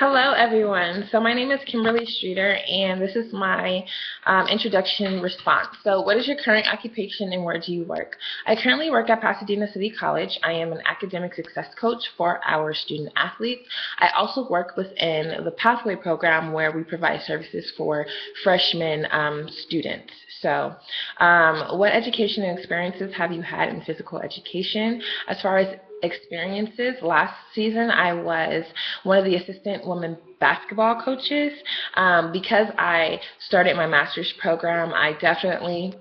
Hello, everyone. So my name is Kimberly Streeter, and this is my um, introduction response. So what is your current occupation and where do you work? I currently work at Pasadena City College. I am an academic success coach for our student athletes. I also work within the Pathway program where we provide services for freshman um, students. So um, what education and experiences have you had in physical education? As far as experiences. Last season, I was one of the assistant women basketball coaches. Um, because I started my master's program, I definitely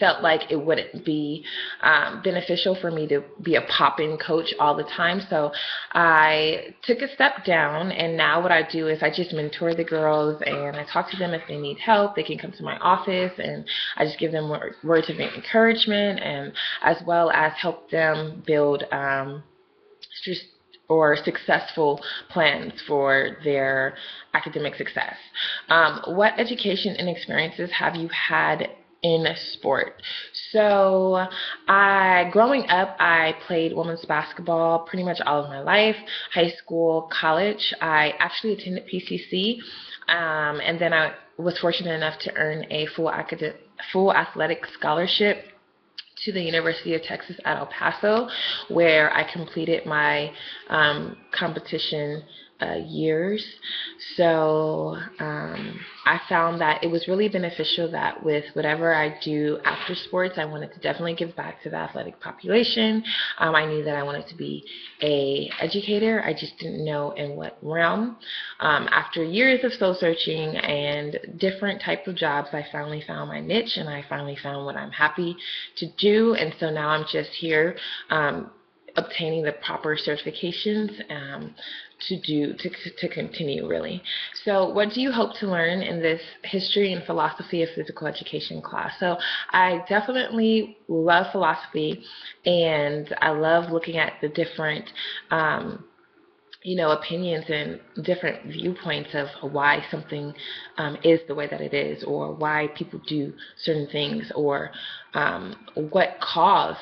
felt like it wouldn't be um, beneficial for me to be a pop-in coach all the time. So I took a step down, and now what I do is I just mentor the girls, and I talk to them if they need help. They can come to my office, and I just give them words of encouragement, and as well as help them build um, just or successful plans for their academic success. Um, what education and experiences have you had in sport. So, I growing up, I played women's basketball pretty much all of my life. High school, college, I actually attended PCC, um, and then I was fortunate enough to earn a full academic, full athletic scholarship to the University of Texas at El Paso, where I completed my um, competition uh, years. So um, I found that it was really beneficial that with whatever I do after sports, I wanted to definitely give back to the athletic population. Um, I knew that I wanted to be a educator. I just didn't know in what realm. Um, after years of soul searching and different type of jobs, I finally found my niche and I finally found what I'm happy to do. And so now I'm just here um, obtaining the proper certifications um, to do to, to continue really. So what do you hope to learn in this history and philosophy of physical education class? So i definitely love philosophy and i love looking at the different um, you know, opinions and different viewpoints of why something um, is the way that it is, or why people do certain things, or um, what caused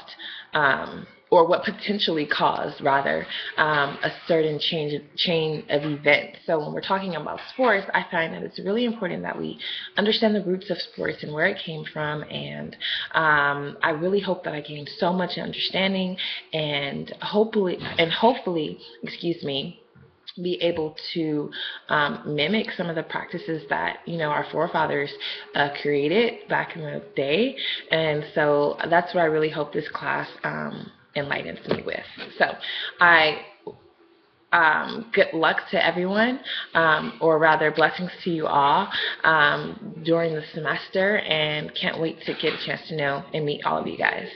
um, or what potentially caused rather um, a certain change chain of events. So when we're talking about sports, I find that it's really important that we understand the roots of sports and where it came from. And um, I really hope that I gained so much understanding and hopefully and hopefully, excuse me, be able to um, mimic some of the practices that you know our forefathers uh, created back in the day, and so that's what I really hope this class um, enlightens me with. So I um, good luck to everyone, um, or rather, blessings to you all um, during the semester, and can't wait to get a chance to know and meet all of you guys.